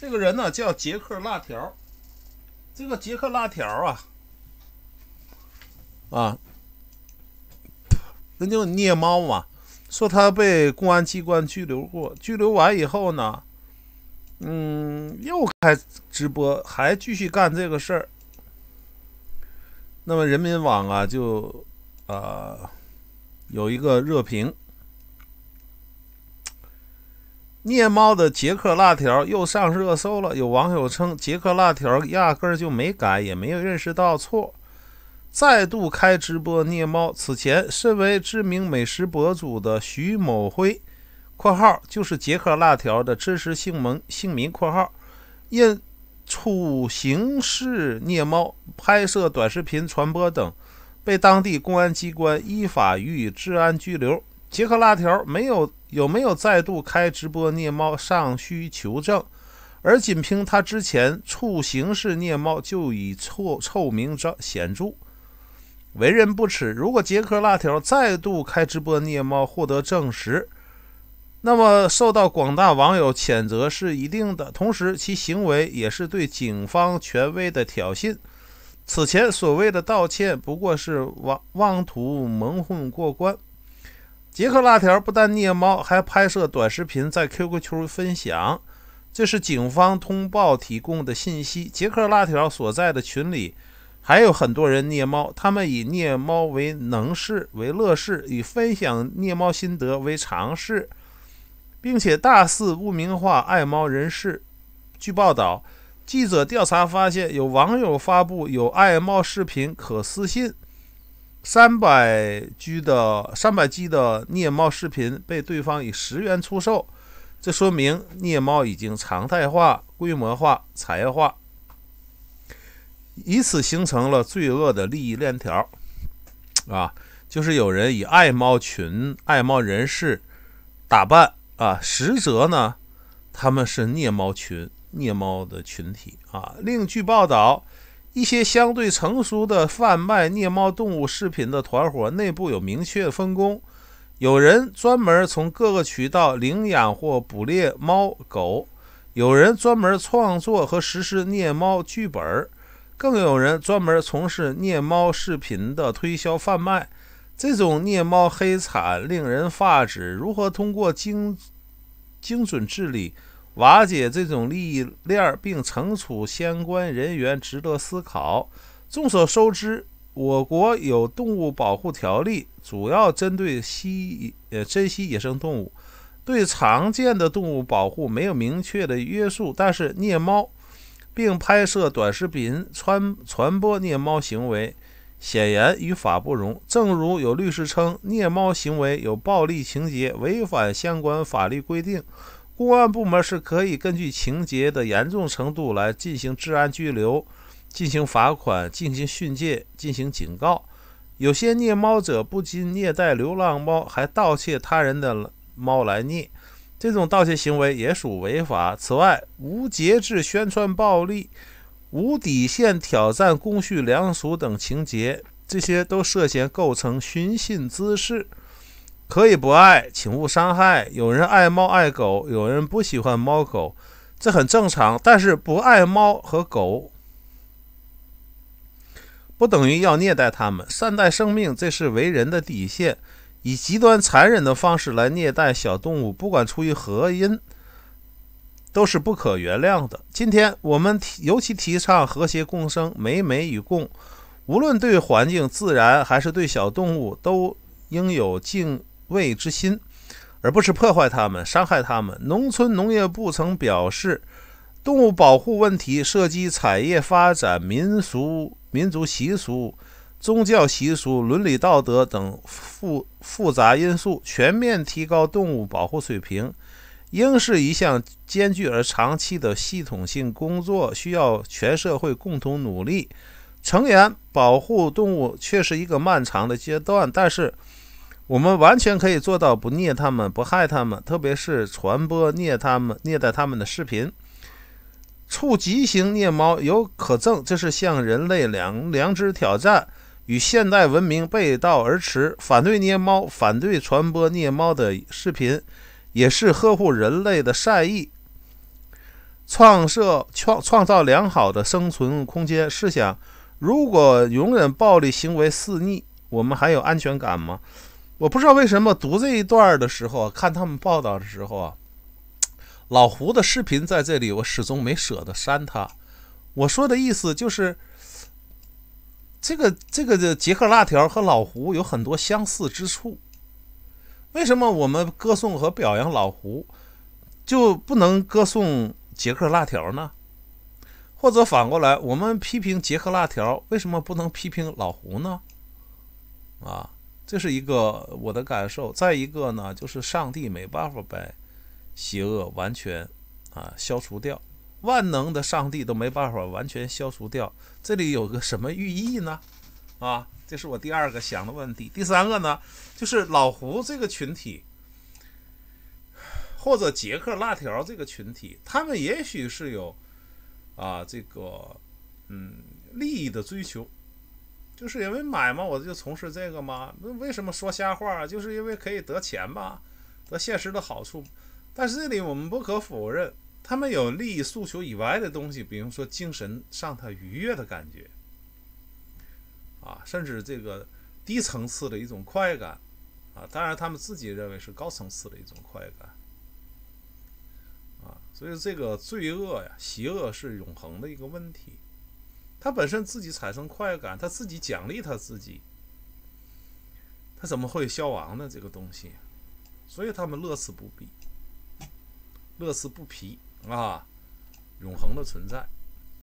这个人呢叫杰克辣条。这个杰克辣条啊，啊，人就虐猫嘛。说他被公安机关拘留过，拘留完以后呢，嗯，又开直播，还继续干这个事儿。那么人民网啊，就啊有一个热评。虐猫的杰克辣条又上热搜了。有网友称，杰克辣条压根儿就没改，也没有认识到错，再度开直播虐猫。此前，身为知名美食博主的徐某辉（括号就是杰克辣条的真实姓名姓名）（括号）因处刑事虐猫、拍摄短视频传播等，被当地公安机关依法予以治安拘留。杰克辣条没有。有没有再度开直播虐猫尚需求证，而仅凭他之前处刑事虐猫就已臭臭名昭显著，为人不耻。如果杰克辣条再度开直播虐猫获得证实，那么受到广大网友谴责是一定的。同时，其行为也是对警方权威的挑衅。此前所谓的道歉不过是妄妄图蒙混过关。杰克辣条不但虐猫，还拍摄短视频在 QQ 群分享，这是警方通报提供的信息。杰克辣条所在的群里还有很多人虐猫，他们以虐猫为能事、为乐事，以分享虐猫心得为常事，并且大肆污名化爱猫人士。据报道，记者调查发现，有网友发布有爱猫视频可私信。三百 G 的三百 G 的虐猫视频被对方以十元出售，这说明虐猫已经常态化、规模化、产业化，以此形成了罪恶的利益链条。啊，就是有人以爱猫群、爱猫人士打扮啊，实则呢，他们是虐猫群、虐猫的群体啊。另据报道。一些相对成熟的贩卖虐猫动物视频的团伙内部有明确分工，有人专门从各个渠道领养或捕猎猫狗，有人专门创作和实施虐猫剧本，更有人专门从事虐猫视频的推销贩卖。这种虐猫黑产令人发指，如何通过精精准治理？瓦解这种利益链并惩处相关人员，值得思考。众所周知，我国有动物保护条例，主要针对稀呃珍稀野生动物，对常见的动物保护没有明确的约束。但是虐猫并拍摄短视频传传播虐猫行为，显然与法不容。正如有律师称，虐猫行为有暴力情节，违反相关法律规定。公安部门是可以根据情节的严重程度来进行治安拘留、进行罚款、进行训诫、进行警告。有些虐猫者不仅虐待流浪猫，还盗窃他人的猫来虐，这种盗窃行为也属违法。此外，无节制宣传暴力、无底线挑战公序良俗等情节，这些都涉嫌构成寻衅滋事。可以不爱，请勿伤害。有人爱猫爱狗，有人不喜欢猫狗，这很正常。但是不爱猫和狗，不等于要虐待它们。善待生命，这是为人的底线。以极端残忍的方式来虐待小动物，不管出于何因，都是不可原谅的。今天我们提尤其提倡和谐共生、美美与共，无论对环境、自然还是对小动物，都应有敬。畏之心，而不是破坏它们、伤害它们。农村农业部曾表示，动物保护问题涉及产业发展、民俗、民族习俗、宗教习俗、伦理道德等复复杂因素，全面提高动物保护水平，应是一项艰巨而长期的系统性工作，需要全社会共同努力。诚言，保护动物却是一个漫长的阶段，但是。我们完全可以做到不虐他们、不害他们，特别是传播虐他们、虐待他们的视频。触极刑虐猫有可证，这是向人类良良知挑战，与现代文明背道而驰。反对虐猫、反对传播虐猫的视频，也是呵护人类的善意。创设创创造良好的生存空间。试想，如果容忍暴力行为肆虐，我们还有安全感吗？我不知道为什么读这一段的时候，看他们报道的时候啊，老胡的视频在这里，我始终没舍得删他。我说的意思就是，这个这个的杰克辣条和老胡有很多相似之处。为什么我们歌颂和表扬老胡，就不能歌颂杰克辣条呢？或者反过来，我们批评杰克辣条，为什么不能批评老胡呢？啊，这是一个我的感受。再一个呢，就是上帝没办法把邪恶完全啊消除掉，万能的上帝都没办法完全消除掉。这里有个什么寓意呢？啊？这是我第二个想的问题。第三个呢，就是老胡这个群体，或者杰克辣条这个群体，他们也许是有啊这个嗯利益的追求，就是因为买嘛，我就从事这个嘛。那为什么说瞎话啊？就是因为可以得钱嘛，得现实的好处。但是这里我们不可否认，他们有利益诉求以外的东西，比如说精神上他愉悦的感觉。啊，甚至这个低层次的一种快感，啊，当然他们自己认为是高层次的一种快感，啊，所以这个罪恶呀、邪恶是永恒的一个问题。他本身自己产生快感，他自己奖励他自己，他怎么会消亡呢？这个东西，所以他们乐此不疲，乐此不疲啊，永恒的存在。